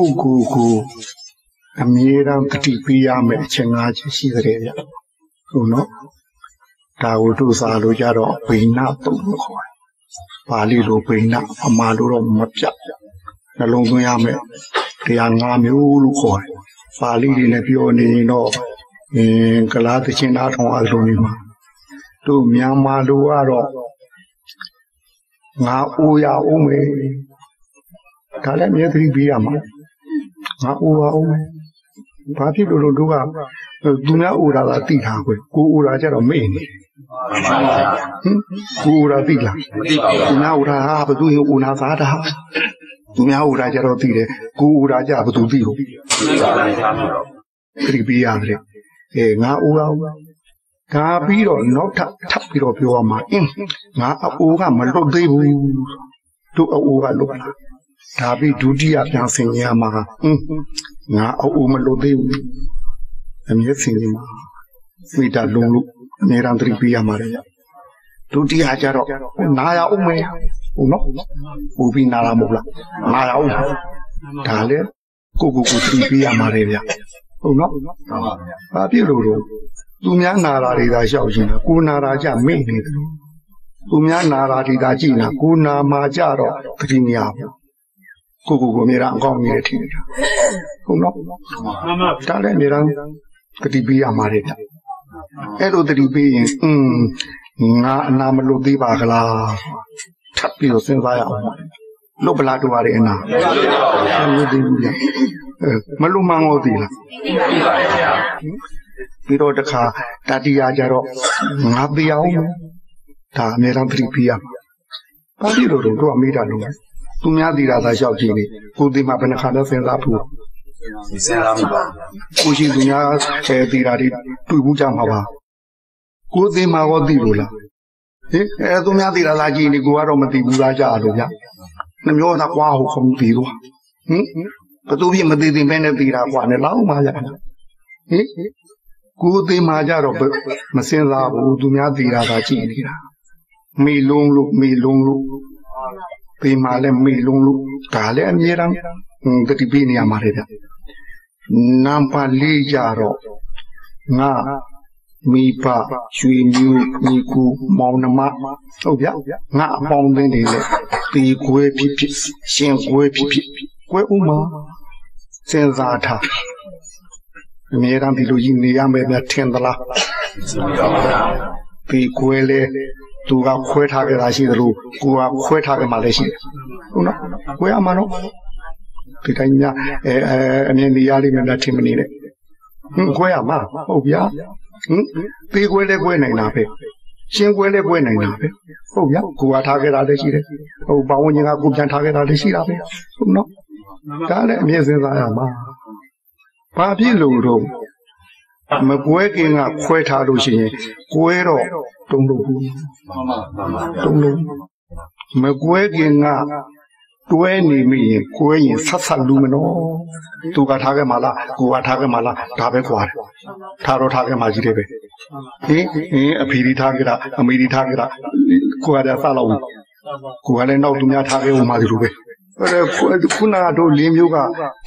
ပုဂ္ဂိုလ်ကိုအမြဲတမ်းတတိပေးရမယ်အချက်ငါးချက်ရှိတဲ့ဗျဟုတ်နော်ဒါကိုတို့စာလို့ကြတော့ဘိနာတုံလို့ခေါ်တယ်ပါဠိလိုဘိနာအမှားလို့တော့မပြတ်နှလုံးသွင်းရမယ်တရားငါးမျိုးလို့ခေါ်တယ်ပါဠိတွေနဲ့ပြောနေရင်တော့အင်းကလားတချင်းသားထောင်အားလုံးနေမှာတို့မြန်မာလူကတော့ငါအိုးရအောင်မယ်ဒါလည်းမြေသတိပေးရမှာ ငါအိုးရအောင်မယ်ဘာဖြစ်လို့လို့တို့ကသူများအိုးတာကတိထားကွယ်ကိုအိုးတာကြတော့မေ့နေဟင်ကိုအိုးတာတိလားမတိပါဘူးသူများအိုးတာဟာဘသူရင်အိုးနာစားတာသူများအိုးတာကြတော့တိတယ်ကိုအိုးတာကြဘသူတိဟုတ်တိပါဘူးသတိပေးရတယ်အဲငါအိုးအောင်ဒါပြီးတော့နောက်ထပ်ထပ်ပြီးတော့ပြောရမှာအင်းငါအိုးကမလွတ်သေးဘူးတို့အိုးကလွတ်လာ ဒါပြီးဒုတိယပြန်ဆင်ရမှာအင်းငါအိုးမလွတ်သေးဘူးအမြဲဆင်ရမှာမိတာလုံးလို့အမြဲတမ်းသတိပေးရမှာလေဒုတိယကျတော့နာရအောင်မယ်ဟုတ်နော်ပူပြီးနာရမဟုတ်လားနာရအောင်ဒါလေကိုကိုကိုသတိပေးရမှာလေဗျဟုတ်နော်ဘာဖြစ်လို့လို့သူများနာတာတွေသာလျှောက်ရှင်တာကိုနာတာကြမိနေတယ်သူများနာတာတွေသာကြည့်နေကိုနာမှာကြတော့သတိမရဘူး ကိုကိုကိုအများအကောင်းကြီးတယ်ထင်နေတာဟုတ်နော်မှန်ပါဒါလည်းအများသတိပေးရမှာလေဗျအဲ့လိုသတိပေးရင်อืมငါအနာမလို့သေးပါကလားထပ်ပြီးတော့စဉ်းစားရအောင်လို့ပလာတူပါရဲ့အနာမလို့သေးဘူးဗျမလို့မှန်းလို့သေးလားပြီးတော့တခါတတိယကြတော့ငါပြအောင်ဒါအများအားသတိပေးရမှာဘာဖြစ်လို့တော့တို့ကမေးတာလို့ သူများတည်တာသာလျှောက်ကြည့်နေကိုဒီမှာဘယ်နှခါတော့စဉ်းစားဖို့စဉ်းစားမှာပါကိုရှိသူများအဲတည်တာတွေတွေ့ဘူးကြမှာပါကိုသိမှာရောသိလို့လားဟင်အဲသူများသိတာလားကြည့်နေကိုကတော့မသိဘူးလားကြားလို့ဗျနှမျိုးသာကွာဟုတ်ခုံသိတော့ဟင်ဘသူဖြစ်မသိသိမဲနဲ့သိတာကွာနဲ့လောက်မှရဟင်ကိုသိမှာကြတော့မစင်စားဘူးသူများသိတာသာကြည့်နေတာမေလုံးလို့မေလုံးလို့ ပေမှာလည်းမေလုံးလို့ဒါလည်းအမြဲတမ်းတတိပေးနေရမှာလေဗျနံပါတ်၄ကြတော့ငါမိဘရွှေမျိုးမိကူမောင်နှမဟုတ်ဗျငါအပေါင်းအသင်းတွေလည်းတေခွဲဖြစ်ဖြစ်ရှင်ခွဲဖြစ်ဖြစ်ခွဲဥမာစဉ်းစားထားအမြဲတမ်းဒီလိုကြီးနေရမယ်များထင်သလားဒီခွဲလေ သူကခွဲထားကြတာရှိသလိုကိုကခွဲထားကြမှလည်းရှိတယ်ဟုတ်နော်ခွဲရမှာနော်ဒီတိုင်းများအဲအမြင်နေရလိမ့်မယ်လားထင်မနေနဲ့ဟင်ခွဲရမှာဟုတ်ဗျာဟင်သေးခွဲလဲခွဲနိုင်တာပဲရှင်းခွဲလဲခွဲနိုင်တာပဲဟုတ်ဗျာကိုကထားခဲ့တာလည်းရှိတယ်ဟုတ်ဘောင်းဝင်ကကိုပြန်ထားခဲ့တာလည်းရှိတာပဲဟုတ်နော်ဒါလည်းအမြဲစဉ်းစားရမှာဘာဖြစ်လို့တော့ မကွဲခင်ကခွဲထားလို့ရှိရင်ကွဲတော့တုံးလို့ဘူးတုံးလို့မကွဲခင်ကတွဲနေမိရင်ကိုယ်ရင်ဆက်ဆက်လူမနော်သူကထားခဲ့မှာလားကိုကထားခဲ့မှာလားဒါပဲကွာတယ်ထားတော့ထားခဲ့မှာကြီးတယ်ပဲဟင်ဟင်အဖေဒီထားခဲ့တာအမေဒီထားခဲ့တာကိုကတည်းကစလောက်ဘူးကိုကလည်းနောက်သူများထားခဲ့ဦးမှာဒီလိုပဲအဲ့ခုနတို့လင်းမျိုးက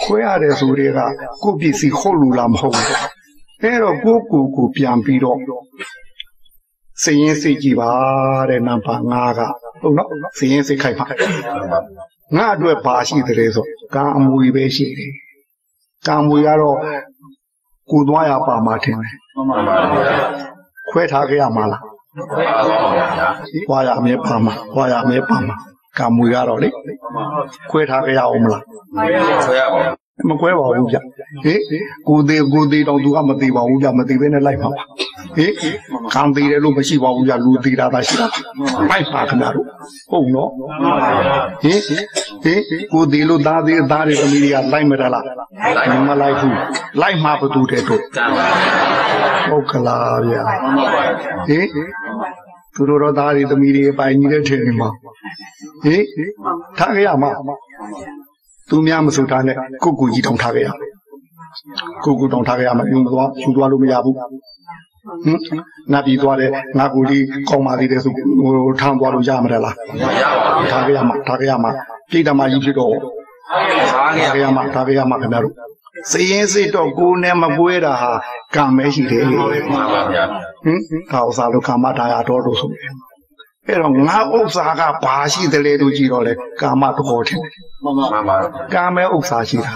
ခွဲရတယ်ဆိုတဲ့ကကိုပစ္စည်းဟုတ်လူလားမဟုတ်ဘူး အဲ့တော့ကိုကိုကိုပြန်ပြီးတော့စည်ရင်စိတ်ကြည့်ပါတဲ့နံပါတ်5ကဟုတ်နော်စည်ရင်စိတ်ခိုက်ပါငါအတွက်ဘာရှိတယ်ဆိုကံအမွေပဲရှိတယ်ကံမွေကတော့ကိုသွားရပါမှာထင်တယ်ခွဲထားခဲ့ရမှာလားခွာရအမြဲပါမှာခွာရအမြဲပါမှာကံမွေကတော့လေခွဲထားခဲ့ရအောင်မလားခွဲရပါ မကွဲပါဘူးဗျဟေးကိုသေးကိုသေးတော့သူကမသေးပါဘူးဗျမသေးဘဲနဲ့လိုက်ပါပါဟေးခံသေးတယ်လို့မရှိပါဘူးဗျလူသေးတာသာရှိတာလိုက်ပါခင်ဗျားတို့ဟုတ်နော်ဟေးဟေးကိုသေးလို့သားသေးသားတွေသမီးတွေကလိုက်မရလားမလိုက်ဘူးလိုက်မှာဘသူတဲ့တို့ဟုတ်ကလားဗျာဟေးသူတို့တော့သားတွေသမီးတွေပိုင်ကြီးတဲ့ထင်နေမှာဟေးထားကြရမှာ သူများမဆိုထားနဲ့ကိုကိုကြီးတောင်းထားခဲ့ရကိုကိုတောင်းထားခဲ့ရမှာယူမသွားယူသွားလို့မရဘူးဟင်နတ်ပြည်သွားတယ်ငါကိုကြီးကောင်းပါသေးတယ်ဆိုဟိုထမ်းသွားလို့ရမှာလားမရပါဘူးထားခဲ့ရမှာထားခဲ့ရမှာပြိတ္တမကြီးဖြစ်တော့စားခဲ့ဒါရကြရမှာဒါကြရမှာခင်ဗျားတို့စည်ရင်စစ်တော့ကိုယ်နဲ့မကွဲတာဟာကံပဲရှိတယ်လေမှန်ပါဗျာဟင်ဒါဥစ္စာလို့ကာမဒါရတော်လို့ဆိုတယ် အဲ့တော့ငါဥစ္စာကဘာရှိတယ်လဲလို့ကြည့်တော့လေကာမတဘောထင်တယ်မှန်ပါကံပဲဥစ္စာရှိတာ